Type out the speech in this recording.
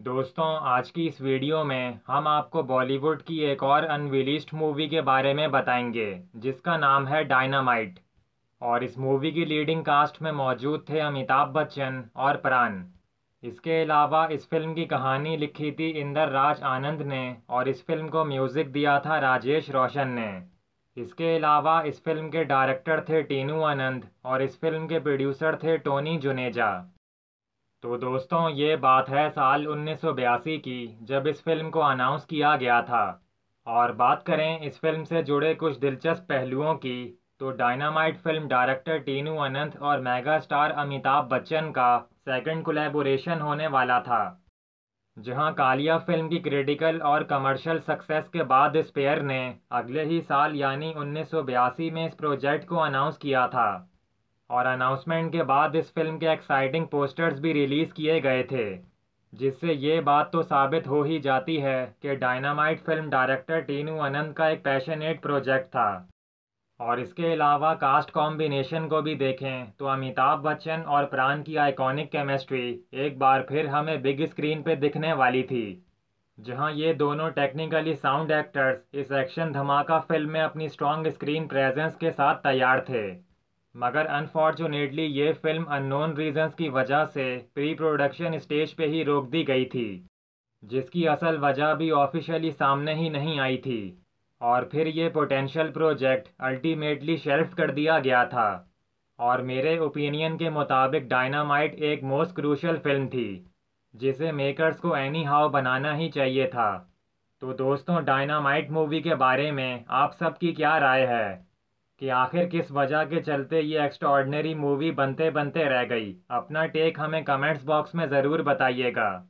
दोस्तों, आज की इस वीडियो में हम आपको बॉलीवुड की एक और अनविलिस्ड मूवी के बारे में बताएँगे, जिसका नाम है डायनामाइट और इस मूवी की लीडिंग कास्ट में मौजूद थे अमिताभ बच्चन और प्राण। इसके अलावा इस फ़िल्म की कहानी लिखी थी इंदर राज आनंद ने और इस फ़िल्म को म्यूज़िक दिया था राजेश रोशन ने। इसके अलावा इस फ़िल्म के डायरेक्टर थे टीनू आनंद और इस फ़िल्म के प्रोड्यूसर थे टोनी जुनेजा। तो दोस्तों, ये बात है साल 1982 की, जब इस फ़िल्म को अनाउंस किया गया था। और बात करें इस फ़िल्म से जुड़े कुछ दिलचस्प पहलुओं की तो Dynamite film director Tinu Anand और मेगा स्टार अमिताभ बच्चन का सेकंड कोलेबोरेशन होने वाला था, जहाँ कालिया फ़िल्म की क्रिटिकल और कमर्शियल सक्सेस के बाद इस पेयर ने अगले ही साल, यानी 1982 में इस प्रोजेक्ट को अनाउंस किया था। और अनाउंसमेंट के बाद इस फ़िल्म के एक्साइटिंग पोस्टर्स भी रिलीज़ किए गए थे, जिससे ये बात तो साबित हो ही जाती है कि Dynamite film director Tinu Anand का एक पैशनेट प्रोजेक्ट था। और इसके अलावा कास्ट कॉम्बिनेशन को भी देखें तो अमिताभ बच्चन और प्राण की आइकॉनिक केमिस्ट्री एक बार फिर हमें बिग स्क्रीन पर दिखने वाली थी, जहाँ ये दोनों टेक्निकली साउंड एक्टर्स इस एक्शन धमाका फ़िल्म में अपनी स्ट्रॉन्ग स्क्रीन प्रेजेंस के साथ तैयार थे। मगर अनफॉर्चुनेटली ये फ़िल्म अननोन रीजंस की वजह से प्री प्रोडक्शन स्टेज पे ही रोक दी गई थी, जिसकी असल वजह भी ऑफिशियली सामने ही नहीं आई थी, और फिर ये पोटेंशियल प्रोजेक्ट अल्टीमेटली शेल्फ कर दिया गया था। और मेरे ओपिनियन के मुताबिक डायनामाइट एक मोस्ट क्रूशल फ़िल्म थी, जिसे मेकर्स को एनी हाउ बनाना ही चाहिए था। तो दोस्तों डायनामाइट मूवी के बारे में आप सबकी क्या राय है? कि आखिर किस वजह के चलते ये एक्स्ट्रॉर्डनरी मूवी बनते बनते रह गई। अपना टेक हमें कमेंट्स बॉक्स में ज़रूर बताइएगा।